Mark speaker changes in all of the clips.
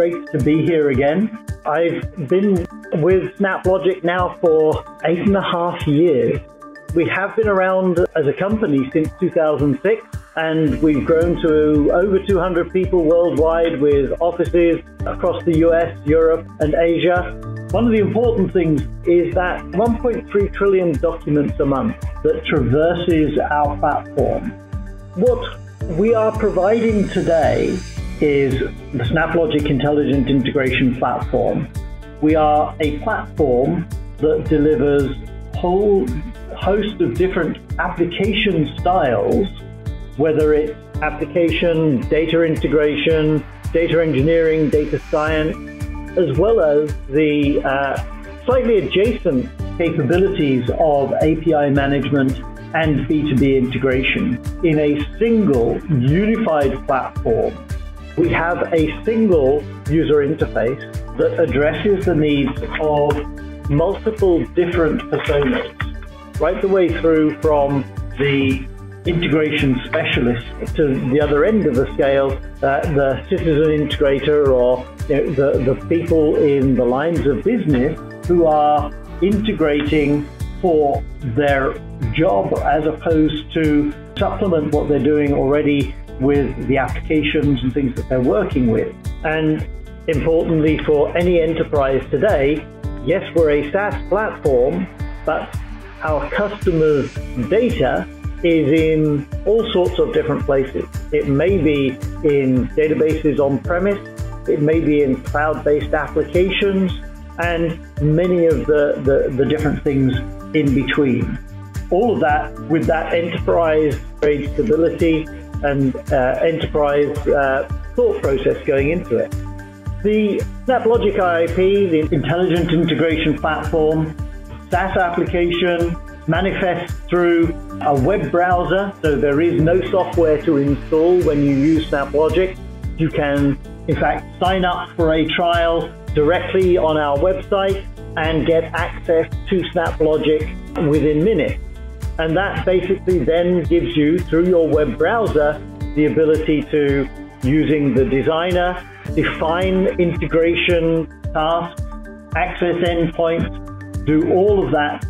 Speaker 1: great to be here again. I've been with SnapLogic now for eight and a half years. We have been around as a company since 2006 and we've grown to over 200 people worldwide with offices across the US, Europe, and Asia. One of the important things is that 1.3 trillion documents a month that traverses our platform. What we are providing today is the SnapLogic Intelligent Integration Platform. We are a platform that delivers a whole host of different application styles, whether it's application, data integration, data engineering, data science, as well as the uh, slightly adjacent capabilities of API management and B2B integration in a single unified platform we have a single user interface that addresses the needs of multiple different personas, right the way through from the integration specialist to the other end of the scale, uh, the citizen integrator or you know, the, the people in the lines of business who are integrating for their job as opposed to supplement what they're doing already with the applications and things that they're working with. And importantly, for any enterprise today, yes, we're a SaaS platform, but our customers' data is in all sorts of different places. It may be in databases on premise, it may be in cloud based applications, and many of the, the, the different things in between. All of that with that enterprise grade stability and uh, enterprise uh, thought process going into it. The SnapLogic IIP, the Intelligent Integration Platform, SaaS application manifests through a web browser, so there is no software to install when you use SnapLogic. You can, in fact, sign up for a trial directly on our website and get access to SnapLogic within minutes. And that basically then gives you, through your web browser, the ability to, using the designer, define integration tasks, access endpoints, do all of that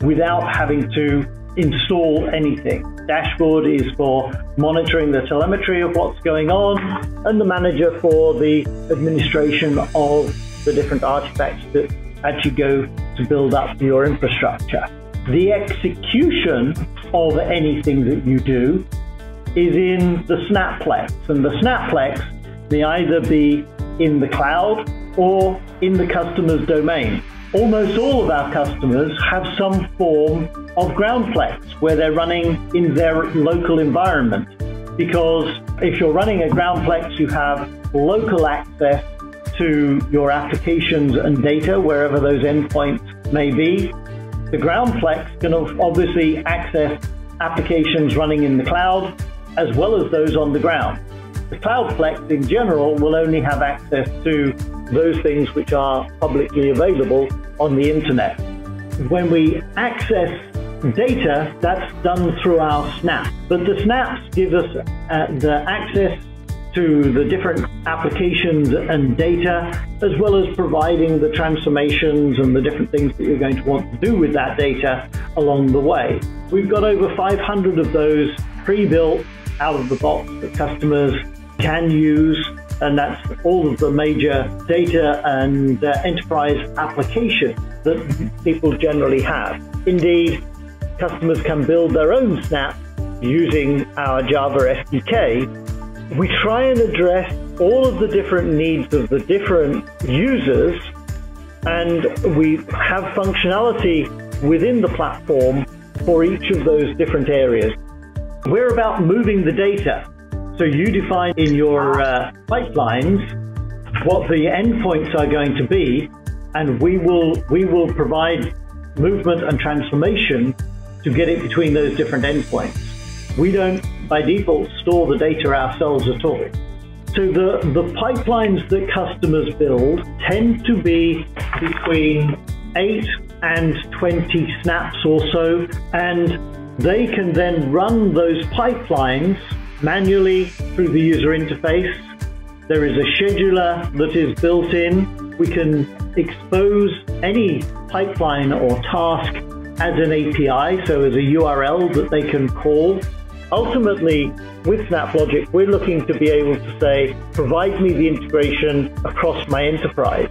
Speaker 1: without having to install anything. Dashboard is for monitoring the telemetry of what's going on, and the manager for the administration of the different artifacts that actually go to build up your infrastructure. The execution of anything that you do is in the Snaplex, and the Snaplex may either be in the cloud or in the customer's domain. Almost all of our customers have some form of Groundplex where they're running in their local environment. Because if you're running a Groundplex, you have local access to your applications and data wherever those endpoints may be. The Groundplex can obviously access applications running in the cloud as well as those on the ground. The Cloudplex in general will only have access to those things which are publicly available on the internet. When we access data, that's done through our snap. But the snaps give us uh, the access to the different applications and data, as well as providing the transformations and the different things that you're going to want to do with that data along the way. We've got over 500 of those pre-built out of the box that customers can use and that's all of the major data and uh, enterprise applications that people generally have. Indeed, customers can build their own Snap using our Java SDK we try and address all of the different needs of the different users and we have functionality within the platform for each of those different areas. We're about moving the data. So you define in your uh, pipelines what the endpoints are going to be, and we will we will provide movement and transformation to get it between those different endpoints. We don't by default store the data ourselves at all. So the, the pipelines that customers build tend to be between 8 and 20 snaps or so, and they can then run those pipelines manually through the user interface There is a scheduler that is built in. We can expose any pipeline or task as an API, so as a URL that they can call. Ultimately, with SnapLogic, we're looking to be able to say, provide me the integration across my enterprise.